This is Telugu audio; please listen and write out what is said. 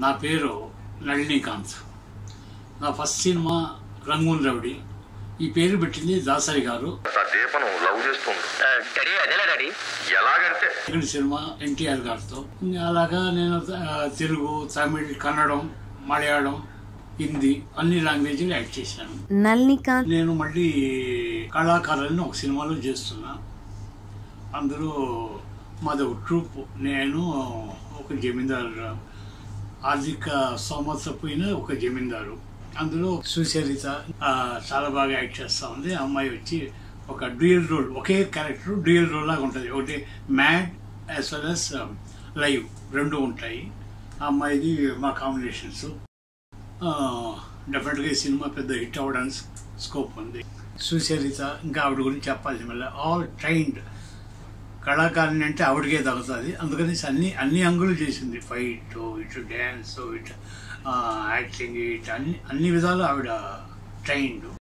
నా పేరు నళినీకాంత్ నా ఫస్ట్ సినిమా రంగూన్ రౌడీ. ఈ పేరు పెట్టింది దాసరి గారు. సెకండ్ సినిమా ఎన్టీఆర్ గారితో. అలాగా నేను తెలుగు తమిళ్ కన్నడం మలయాళం హిందీ అన్ని లాంగ్వేజ్లు యాక్ట్ చేశాను. నల్నికాంత్. నేను మళ్ళీ కళాకారులను ఒక సినిమాలో చేస్తున్నా. అందులో మాది ఒక ట్రూప్. నేను ఒక జమీందారు ఆర్థిక స్తోమత ఒక జమీందారు. అందులో సుచరిత చాలా బాగా యాక్ట్ చేస్తూ ఉంది. ఆ అమ్మాయి వచ్చి ఒక డ్యూయల్ రోల్ ఒకే క్యారెక్టర్ డ్యూయల్ రోల్ లాగా ఉంటుంది. ఒకటి mad as well as live రెండు ఉంటాయి. అమ్మాయిది మా కాంబినేషన్స్. డెఫినెట్గా ఈ సినిమా పెద్ద హిట్ అవ్వడానికి స్కోప్ ఉంది. సుచరిత ఇంకా ఆవిడ గురించి చెప్పాల్సి మళ్ళీ ఆల్ ట్రైన్డ్ కళాకారిణి అంటే ఆవిడకే తగ్గుతుంది అందుకని అన్ని అన్ని అంగులు చేసింది. ఫైట్ ఇటు డ్యాన్స్ ఇటు యాక్టింగ్ ఇటు అన్ని అన్ని విధాలు ఆవిడ ట్రైన్డ్